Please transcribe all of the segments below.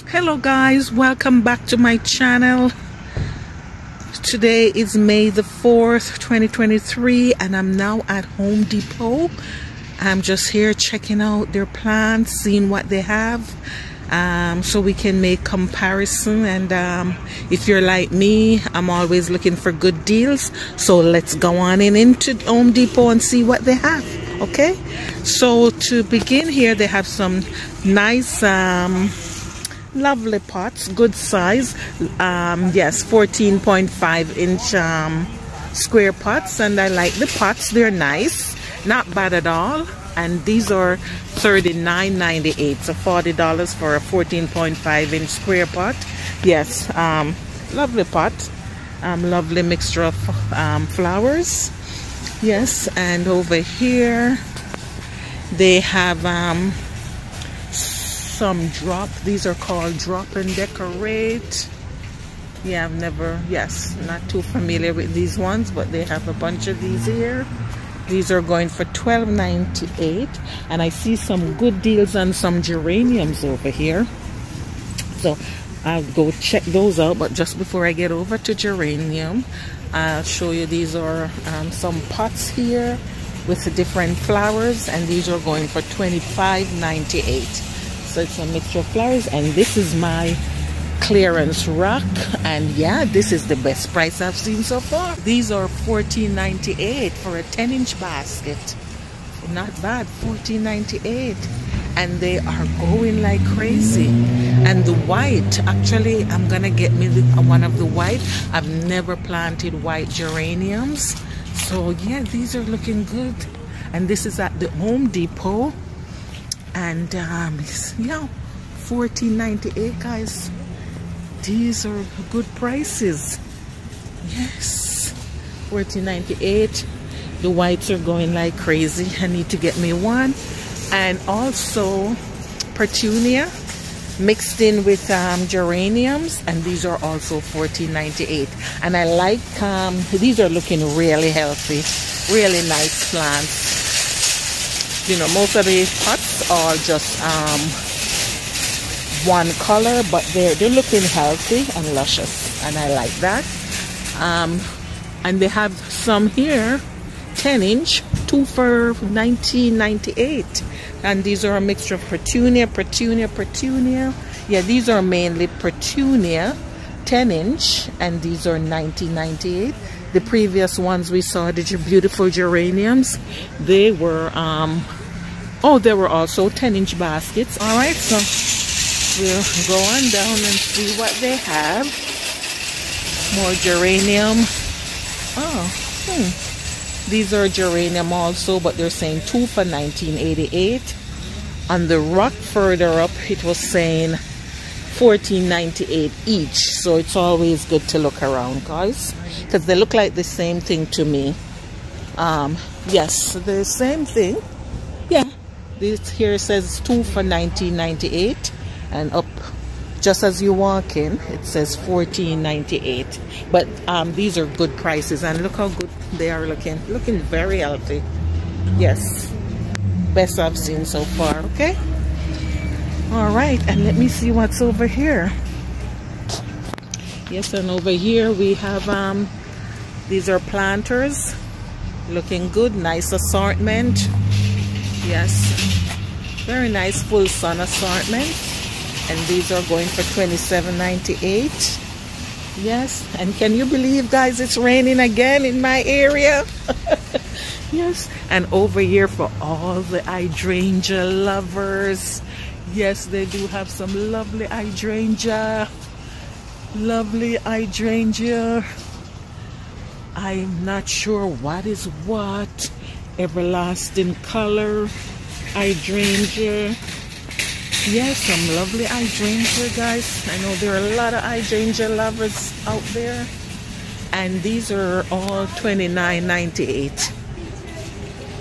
hello guys. Welcome back to my channel. Today is May the 4th 2023 and I'm now at Home Depot. I'm just here checking out their plants seeing what they have um, so we can make comparison. And um, if you're like me I'm always looking for good deals. So let's go on in into Home Depot and see what they have okay? So to begin here they have some nice um, lovely pots good size. Um, yes 14.5 inch um, square pots and I like the pots. They're nice not bad at all. And these are $39.98 so $40 for a 14.5 inch square pot. Yes um, lovely pot. Um, lovely mixture of um, flowers. Yes and over here they have um, some drop. These are called drop and decorate. Yeah I've never yes not too familiar with these ones but they have a bunch of these here. These are going for $12.98 and I see some good deals on some geraniums over here. So I'll go check those out but just before I get over to geranium I'll show you these are um, some pots here with the different flowers and these are going for $25.98 so it's a mixture of flowers and this is my clearance rack. And yeah this is the best price I've seen so far. These are $14.98 for a 10 inch basket. Not bad $14.98 and they are going like crazy. And the white actually I'm gonna get me the, one of the white. I've never planted white geraniums. So yeah these are looking good. And this is at the Home Depot and um, yeah 14.98 guys. These are good prices. Yes. 14.98 the whites are going like crazy. I need to get me one. And also petunia mixed in with um, geraniums and these are also 14.98 and I like um, these are looking really healthy really nice plants you know most of the pots are just um, one color but they're they're looking healthy and luscious and I like that. Um, and they have some here 10 inch two for 1998 and these are a mixture of petunia petunia petunia. Yeah these are mainly petunia 10 inch and these are 1998 the previous ones we saw the beautiful geraniums? They were um oh there were also 10 inch baskets. All right so we'll go on down and see what they have. More geranium. Oh hmm. these are geranium also but they're saying two for 1988 on the rock further up it was saying 14.98 each. So it's always good to look around guys. Because they look like the same thing to me. Um yes. The same thing. Yeah. This here says two for 19.98 and up just as you walk in it says 14.98 but um these are good prices and look how good they are looking. Looking very healthy. Yes. Best i've seen so far okay all right and let me see what's over here. Yes and over here we have um these are planters. Looking good nice assortment. Yes very nice full sun assortment. And these are going for 27.98 yes and can you believe guys it's raining again in my area? Yes and over here for all the hydrangea lovers yes they do have some lovely hydrangea lovely hydrangea I'm not sure what is what. Everlasting color hydrangea yes some lovely hydrangea guys. I know there are a lot of hydrangea lovers out there. And these are all $29.98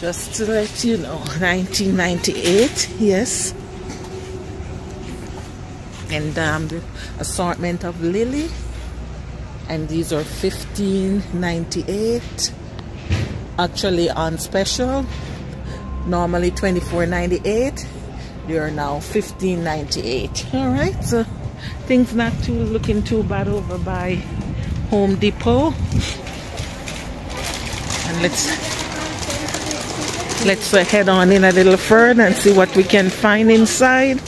just to let you know 1998 yes and um, the assortment of lily. And these are 15.98 actually on special normally 24.98 they are now 15.98 all right so things not too looking too bad over by Home Depot. And let's let's uh, head on in a little further and see what we can find inside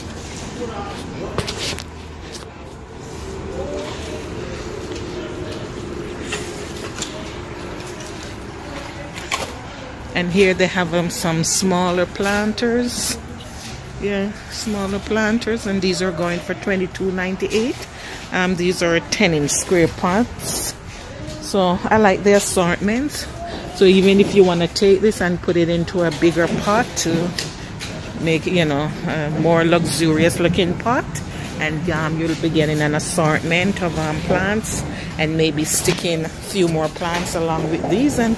and here they have um, some smaller planters. Yeah smaller planters. And these are going for 22.98 um these are 10 inch square pots. So i like the assortment. So even if you want to take this and put it into a bigger pot to make you know a more luxurious looking pot. And um, you'll be getting an assortment of um, plants and maybe sticking a few more plants along with these and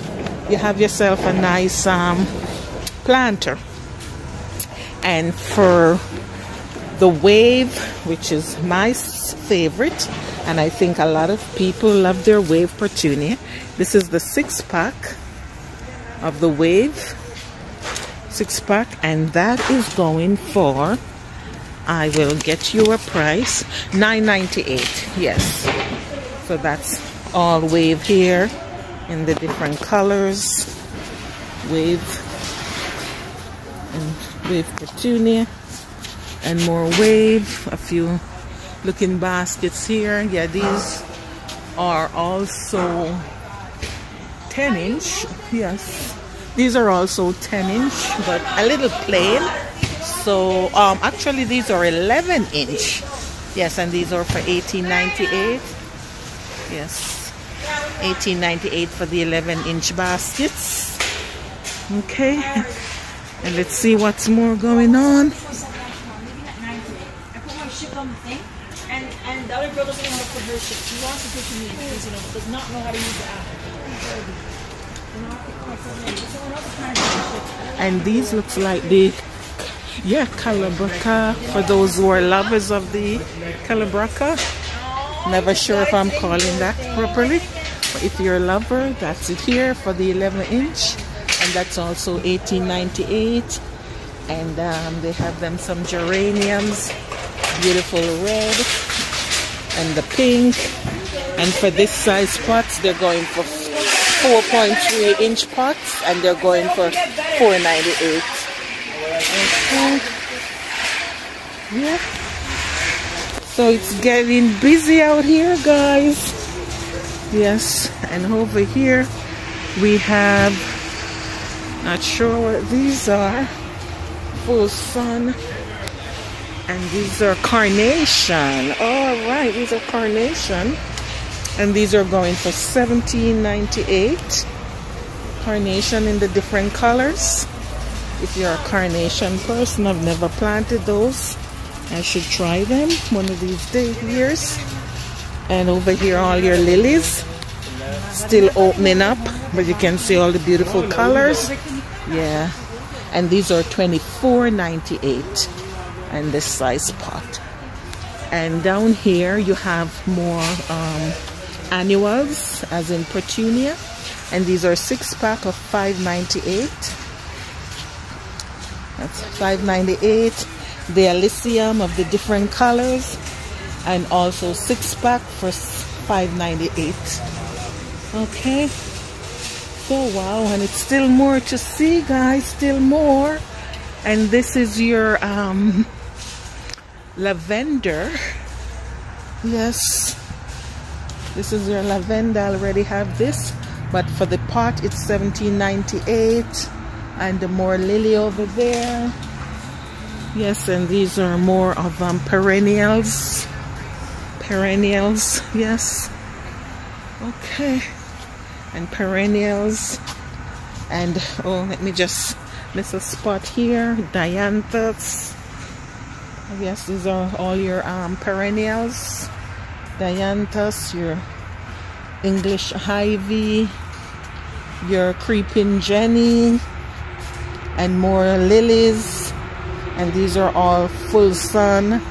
you have yourself a nice um, planter. And for the wave which is my favorite and I think a lot of people love their wave petunia this is the six pack of the wave. Six pack and that is going for I will get you a price 9.98 yes. So that's all wave here in the different colors. Wave. And wave petunia. And more wave. A few looking baskets here. Yeah these are also 10 inch. Yes. These are also 10 inch but a little plain. So um actually these are 11 inch. Yes and these are for 18.98 yes 18.98 for the 11 inch baskets. Okay. And let's see what's more going on. And these looks like the yeah calabraca for those who are lovers of the calabraca. Never sure if I'm calling that properly if you're a lover that's it here for the 11 inch. And that's also 18.98 and um, they have them some geraniums beautiful red and the pink. And for this size pots they're going for 4.3 inch pots and they're going for 4.98 okay. yeah. So it's getting busy out here guys yes and over here we have not sure what these are full sun and these are carnation. All right these are carnation and these are going for 17.98 carnation in the different colors. If you're a carnation person I've never planted those. I should try them one of these days. years and over here all your lilies still opening up but you can see all the beautiful colors. Yeah. And these are 24.98 and this size pot. And down here you have more um, annuals as in petunia. And these are six pack of 5.98 that's 5.98 the Alyssum of the different colors and also six pack for 5.98 okay. So wow and it's still more to see guys still more. And this is your um, lavender. Yes. This is your lavender. I already have this but for the pot it's 17.98 and the more lily over there. Yes and these are more of um, perennials perennials. Yes. Okay. And perennials. And oh let me just miss a spot here. Dianthus. Yes these are all your um, perennials. Dianthus your english ivy your creeping jenny and more lilies. And these are all full sun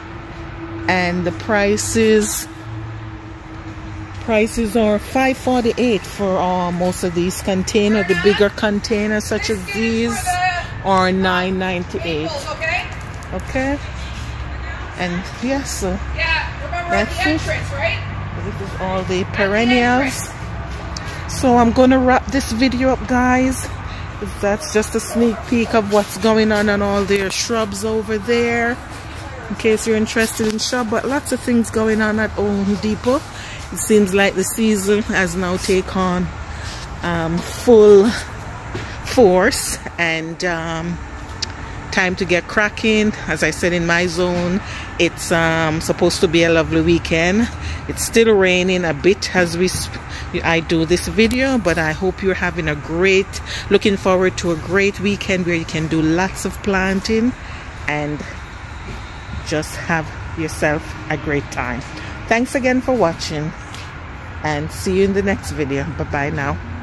and the prices prices are 548 for uh, most of these containers the bigger containers such as these are 998 Okay. And yes, so yeah, that's the it. entrance, right? This is all the perennials. So I'm gonna wrap this video up guys. That's just a sneak peek of what's going on on all their shrubs over there. In case you're interested in shop but lots of things going on at Home Depot. It seems like the season has now taken on um, full force and um, time to get cracking as i said in my zone it's um, supposed to be a lovely weekend it's still raining a bit as we i do this video but i hope you're having a great looking forward to a great weekend where you can do lots of planting and just have yourself a great time. Thanks again for watching and see you in the next video. Bye bye now